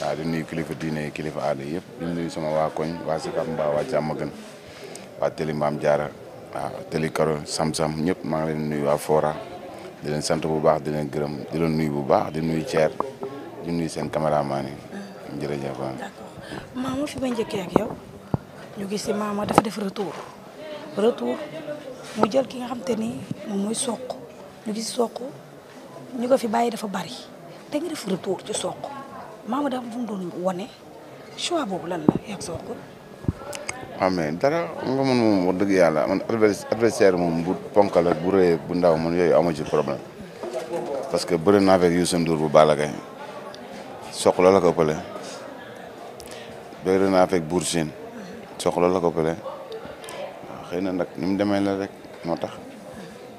waaw di nuyu kilifa diine kilifa aada yëpp di nuyu sama waa koñ waa Sicap Mbao waa Diamaguène waa Télé Mame Diarra waaw Télé Karo Sam Sam ñëpp maa ngi leen nuyu waa Fora di leen sant bu baax di leen gërëm di leen nuyu bu baax di nuyu Thier di nuyu seen caméraman yi jërëjëf. maama fi ma njëkkee ak yow ñu gis si maama dafa def retour retour mu jël ki nga xam te ni moom mooy soq ñu gis soq. ñu ko fi bàyyi dafa bari te nga def retour ci soq maama dafa fu mu doon wane choix boobu lan la yàgg soq. waaw mais dara nga mën moom wax dëgg yàlla man adversaire moom bu ponkal ak bu rëy bu ndaw man yooyu amu ci problème parce que bëri naa avec Youssou Ndour bu Balla Gaye soq loolu la ko ëppale bëri naa avec Bour Sine soq loolu la ko ëppale waaw xëy na nag ni mu demee la rek moo tax.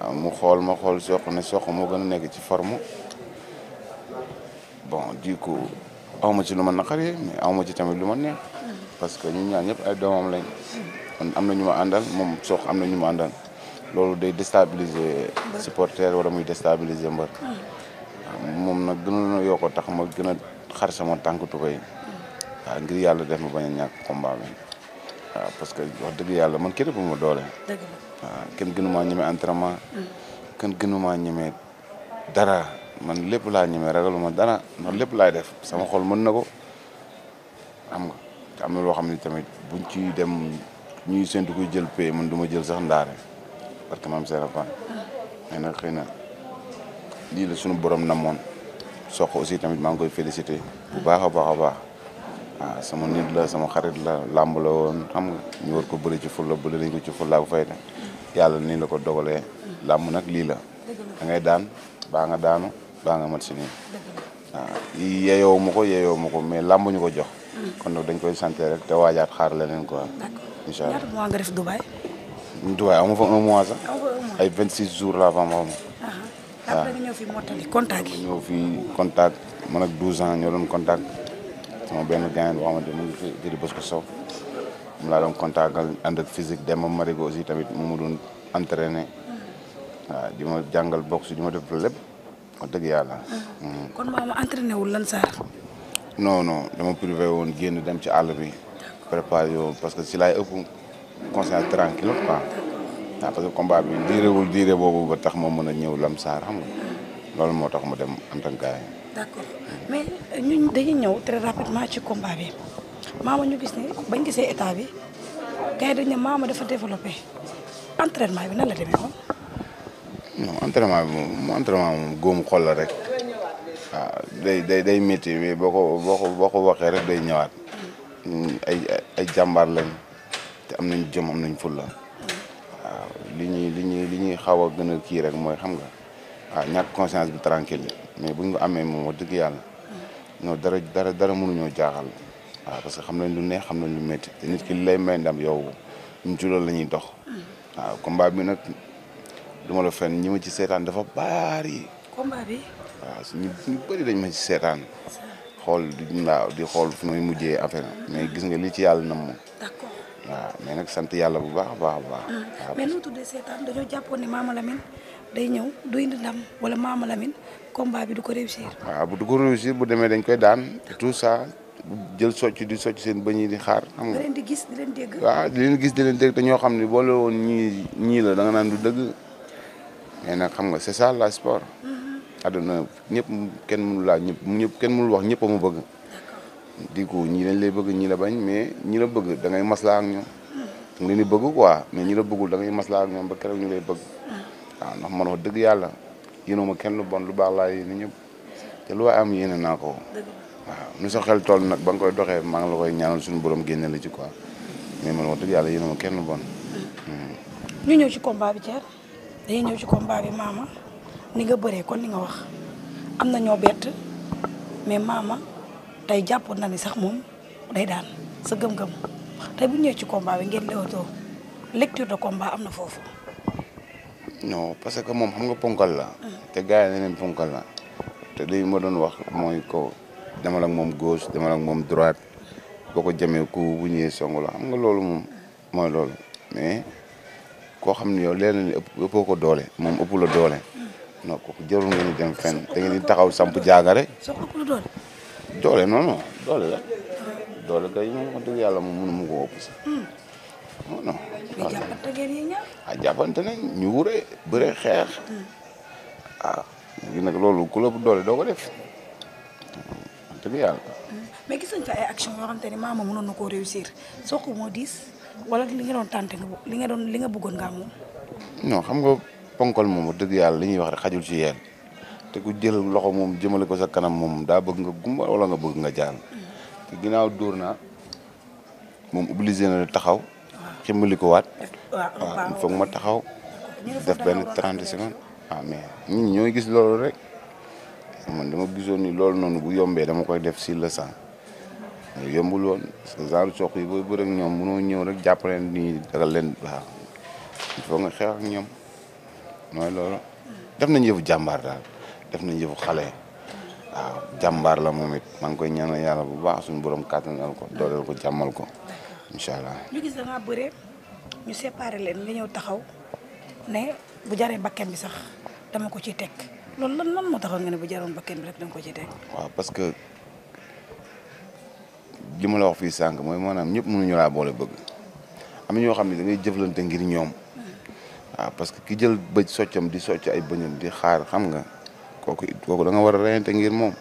waaw mu xool ma xool soq ne soq moo gën a nekk ci forme bon du coup aw ma ci lu ma naqari mais aw ma ci tamit lu ma neex parce que ñun ñaar ñëpp ay doomam lañ kon am na ñu ma àndal moom soq am na ñu ma àndal loolu day déstabiliser supporter wala muy déstabiliser mbër moom nag gënal na yoo ko tax ma gën a xar sama tànk tubéy waaw ngir yàlla def ma bañ a ñàkk combat bi waaw ah, parce que wax dëgg yàlla man kenn bu ma doole. dëgg la waaw ah, kenn gënu maa ñeme entraînement. Mm. kenn gënu maa ñeme dara man lépp laa ñeme ragaluma dara ndax lépp laay def sama xol mën na ko xam nga te am na loo xam ne tamit buñ ci dem ñuy séntu kuy jël pay man du ma jël sax ndaare parce que maam Serap Ba. mais nag xëy na lii la sunu borom namoon soq aussi tamit maa ngi koy félicité bu baax a baax a baax. ah sama nit la sama xarit la làmb la woon xam nga ñu war ko bëri ci fulla bëri nañ ko ci fulla bu fay ne yàlla nii la ko dogalee làmb nag lii la da ngay daan baa nga daanu baa nga mat si nii waaw ah, yeeyoo ma ko yeeyoo ma ko mais làmb ñu ko jox hmm. kon nag dañ koy santé rek te waajaat xaar leneen quoi incha allah ñaata mois nga def Dubaï Dubaï amu fa un mois sax ay vingt six jours la fa ma waaw après nga ñëw fi mottali contact yi. ñëw fii contact man ak 12 ans ñoo doon contact sama benn gaañ boo xamante mu ngi fi di bës ko sow mu laa doon contact ànd ak physique Demba Marigo aussi tamit mu mu doon entraîné waaw di ma jàngal boxe di ma def lépp wax dëgg yàlla. Mm. kon maama entraîné wul lan saar. non non dama privé woon génn dem ci àll bi préparé yoon parce que si laay ëpp. conscience tranquille quoi waaw parce que combat bi diirewul diire boobu ba tax moom mën a ñëw Lamsaar xam nga loolu moo tax mu dem en tant que d'accord mais ñun dañuy ñëw très rapidement ci combat bi maama ñu gis ne bañ gisee état bi gars yi dañ ne maama dafa développé entraînement bi nan la demee woon. non entraînement bi moom entraînement moom góomu xol la rek waaw ah, day day day métti mais boo ko boo ko boo ko waxee rek day ñëwaat mm, ay ay jàmbaar lañ. te am nañ jom am nañ fulla waaw li ñuy li ñuy li ñuy xaw a gën a kii rek mooy xam nga waaw ñàkk conscience bi tranquille mais bu ñu amee moom wax dëgg yàlla non dara dara dara mënuñoo jaaxal waaw parce que xam nañ lu neex xam nañ lu métti te nit ki li lay may ndam yow ñu ci loolu la ñuy dox waaw combat bi nag du ma la fenn ñi ma ci seetaan dafa baari combat bi. waaw suñu ñu bëri dañ ma ci seetaan. xool di waaw di xool fu may mujjee affaire mais gis nga li ci yàlla nam moom. d'accord waaw mais nag sant yàlla bu baax a baax a baax. Ah, mais nu tuddee seetaan dañoo jàppoon ne Mama Lamine day ñëw du indi ndam wala Mama Lamine combat bi du ko réussir. waaw bu du ko réussir bu demee dañ koy daan tout ça. jël socc di socc seen bëñ yi di xaar. xam nga di gis di leen dégg. waaw di leen gis di leen dégg te ñoo xam ne boole woon ñii ñii la da nga naan du dëgg. mais nag xam nga c'est ça la sport. Mm-hmm. àdduna ñëpp kenn mënul laa ñëpp ñëpp kenn mënul wax ñëpp a mu bëgg. di ko ñii dañ lay bëgg ñii la bañ mais ñi la bëgg da ngay maslaa ak ñoom. Mm-hmm. nga leen di bëgg quoi mais ñi la bëggul da ngay maslaa ak ñoom ba keroog ñu lay bëgg. Mm-hmm. waaw ndax man wax dëgg yàlla yéenoo ma kenn lu bon lu baax laa yéene ñëpp te lu waay am yéene naa ko. waaw nu sa xel toll nag ba nga koy doxee maa ngi la koy ñaanal suñu borom génne la ci quoi mais man wax dëgg yàlla yéenoo ma kenn lu bon. ñu ñëw ci combat bi Thier dañuy ñëw ci combat bi maama ni nga bëree kon ni nga wax am na ñoo bett mais maama tey jàppoon na ni sax moom day daan sa gëm-gëm tey bu ñëwee ci combat bi ngeen léewatoo lecture de combat am na foofu. non parce que moom xam nga ponkal la. te gars yi ne ponkal la. te li ma doon wax mooy ko demal ak moom gauche demal ak moom droite boo ko jamee ku bu ñëwee song la xam nga loolu moom. mooy loolu mais koo xam ne yow leen ni ëppoo ko doole moom ëpp la doole non kooku jarul ngeen di dem fenn da ngeen di taxaw samp jaaga rek. soo ko ëpp doole. doole non non doole la doole kay moom wax dëgg yàlla moom mënu mu ko ëpp sax. Hmm. non non. mais jàppante ngeen yi ñaar. ah jàppante nañ ñu wure bëre xeex. Hmm. ah léegi nag loolu ku la ëpp doole doo ko def. dëgg yàlla. mais gis nañ fa ay action yoo xamante ni maama mënoon na koo réussir soo ko moo diis wala li nga doon tànte nga li nga doon li nga bëggoon nga amoon. non xam nga ponkol moom wax dëgg yàlla li ñuy wax rek xajul ci yéen te ku jël loxo moom jëmale ko sa kanam moom daa bëgg nga gumba wala nga bëgg nga jaan te ginnaaw dóor naa moom obligé na taxaw. ximmali ko waat. waaw foog ma taxaw. def benn trente secondes. waaw ah, mais ñun ñooy gis loolu rek man dama gisoon ni loolu noonu bu yombee dama koy def si le sang mais yombul woon parce que genre soq yi booy bëre ak ñoom mënoo ñëw rek jàpp leen nii dagal leen waaw il faut nga xeex ak ñoom. mooy loolu def nañ yëfu jàmbaar daal def nañ yëfu xale waaw jàmbaar la moom it maa ngi koy ñaanal yàlla bu baax suñu borom kàttanal ko dooleel ko jàmmal ko incha allah. ñu gis da ngaa bëre ñu séparé leen nga ñëw taxaw ne bu jaree bakkan bi sax dama ko ciy teg loolu lan lan moo taxaw nga ne bu jaroon bakkan bi rek dama ko ciy teg. waaw parce que li ma la wax fii sànq mooy maanaam ñëpp mënuñu laa boole bëgg am ñoo xam ne da ngay jëflante ngir ñoom waaw parce que ki jël bëj soccam di socc ay bëñam di xaar xam nga kooku kooku da nga war a reyante ngir moom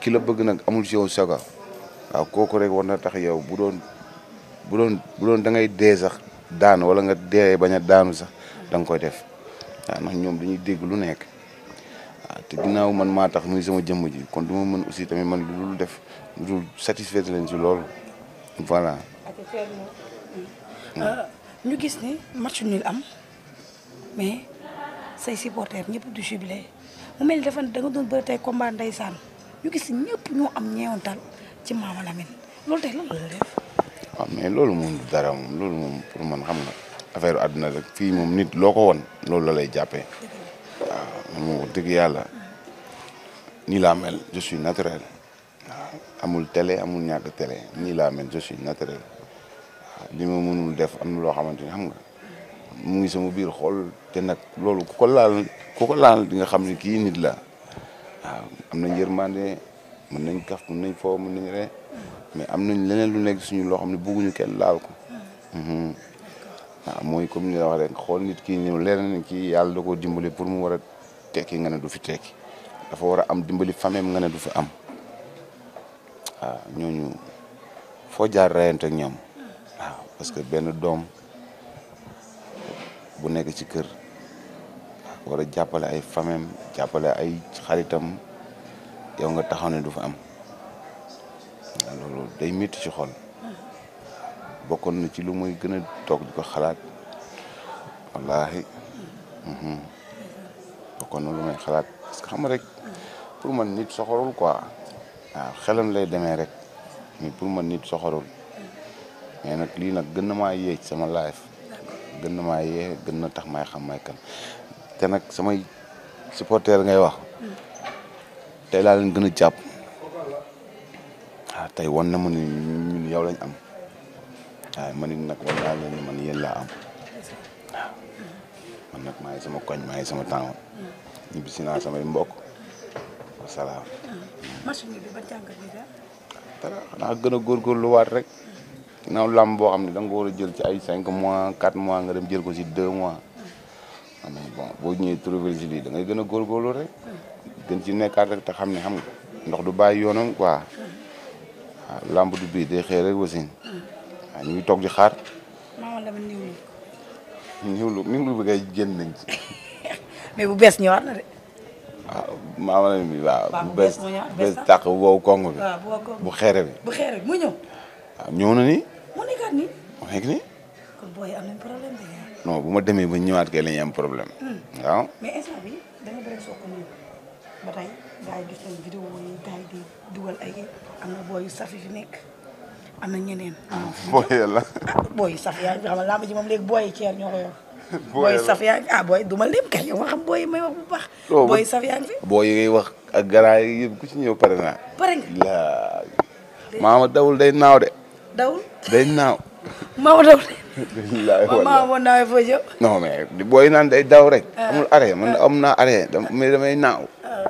ki la bëgg nag amul si yow saga waaw kooku rek war na tax yow bu doon bu doon bu doon da ngay dee sax daanu wala nga dee bañ a daanu sax da nga koy def waaw ndax ñoom dañuy dégg lu nekk. ah te ginnaaw man maa tax muy sama jëmm ji kon du ma mën aussi tamit man lu def lu dul satisfaire leen ci loolu voilà. Euh, ñu gis ni match nul am mais say supporters ñëpp du jubilé mu mel ni dafa da nga doon bëri tey combat ndeysaan ñu gis ñëpp ñoo am ñeewantal ci Mama Lamine loolu tey lan la la def. waaw ah, mais loolu moom du dara moom loolu moom pour man xam nga affaire àdduna rek fii moom nit loo ko won loolu la lay jàppee waaw ah, moom wax dëgg yàlla nii laa mel je suis naturel waaw ah, amul télé amul ñàkk télé nii laa mel je suis naturel waaw li ma mënul def am na loo xamante ni xam nga mu ngi sama biir xool te nag loolu ku ko laal ku ko laal di nga xam ne kii nit la waaw am na yërmande mën nañ kaf mën nañ foo mën nañ ree mais am nañ leneen lu nekk suñu loo xam ne bëgguñu kenn laal ko waaw mhm. ah, mooy comme ni la wax rek xool nit kii ñëw leer na kii yàlla da koo dimbali pour mu war a tekki nga ne du fi tekki dafa war a am dimbali fameem nga ne du fi am waaw ah, ñooñu foo jaar reyante ak ñoom waaw ah, parce que benn doom bu nekk ci kër war a jàppale ay famem jàppale ay xaritam yow nga taxaw ne du fa am loolu day métti ci xol bokkoon na ci lu muy gën a toog di ko xalaat wallaahi mhm. bokkoon na lu may xalaat parce que xam rek pour man nit soxorul quoi waaw xelam lay demee rek ni pour man nit soxorul mais nag lii nag gën na maa yee ci sama life gën na maa yee gën na tax may xam may kan te nag samay supporter ngay wax tey laa leen gën a jàpp waaw tey wan na ma ni ñun yow lañ am waaye man it nag wan naa leen man yéen laa am man nag maa ngi sama koñ maa ngi sama temps ñibbi si naa samay mbokk wasalaam. match bi ba jàngat bi daal. dara xanaa gën a góorgóorluwaat rek. ginnaaw làmb boo xam ne da nga ko war a jël ci ay cinq mois quatre mois nga dem jël ko si deux mois. xam ne bon boo ñëwee trouvé si lii da ngay gën a góorgóorlu rek. gën ci nekkaat rek te xam ne xam nga ndox du bàyyi yoonam quoi. waaw làmb du bii day xëy rek wasin waaw ñu ngi toog di xaar. maama la ma niw lu niw lu niw lu bi kay génn nañ ci mais bu bees ñëwaat na de waaw maama la mi waaw bu bees bees tàq bu boobu kong bi bu xeere bi bu xeere bi mu ñëw waaw ñëw na ni mu nekkaat ni mu nekk ni kon booy am nañ problème de non bu ma demee ba ñëwaat kay la ñuy am problème hmm. waaw mais instant bi da nga bëri soo ko ñëw ba tey gars yi gis nañ vidéo yi gars yi di dugal ay am na booy yu safi fi nekk am na ñeneen. booyee la. ah booy saf yaa xam nga làmb ji moom léegi booy ceer ñoo ko yor. booy saf yaa ah booy du ma lim kay yow ma xam booy may wax bu baax. booy saf yaa ngi fi. booy yi ngay wax ak garaay yi yëpp ku ci ñëw pare naa. pare nga. maama dawul day naaw de. dawul day naaw. maama dawul. bilaay wala maama boo naawee foo jëm. non mais booy naan day daw rek. Ah. amul arrêt man ah. am naa arrêt mais damay naaw. Ah.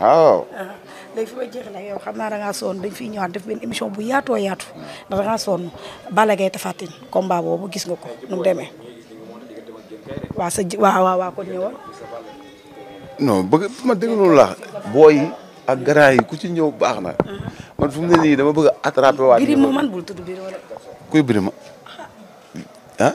waaw. Ah, léegi fi ma jeexee nag yow xam naa da ngaa sonn dañ fiy ñëwaat def benn émission bu yaatoo yaatu ndax da ngaa sonn Balla Gaye Tapha Tine combat boobu gis nga ko nu mu demee. waaw sa ji waaw waaw waaw kon ñëwal. non bëgg ma dégg loolu la booy ak grand yi ku ci ñëw baax na. Uh-huh. man fu mu ne nii dama bëgg a attrapé waat. birima man bul tudd birima. kuy birima ah.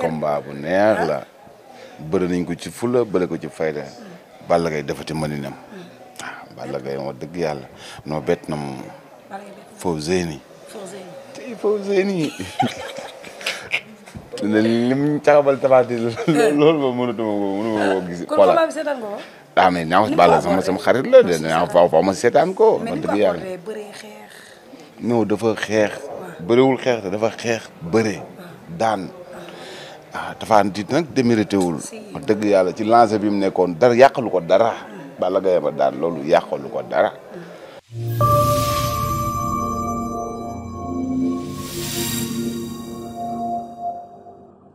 combat bu neex la bëri nañ ko ci fula bëri ko ci fayda Balla Gaye defati mëninam waaw ah, Balla Gaye wax dëgg yàlla noo bett na moom foofu zeyni tey foofu zeyni lim caxabal tabaati loolu moom mënatuma ko mënuma ko gis voilà ah mais naa ko Balla sama sama xarit la de naa faaw faaw ma seetaan ko wax dëgg yàlla non dafa xeex. bëriwul xeex te dafa xeex bëre daan. ah Tapha Tine nag démérité wul wax dëgg yàlla ci lancé bi mu nekkoon dara yàqalu ko dara Balla Gaye ma daan loolu yàqalu ko dara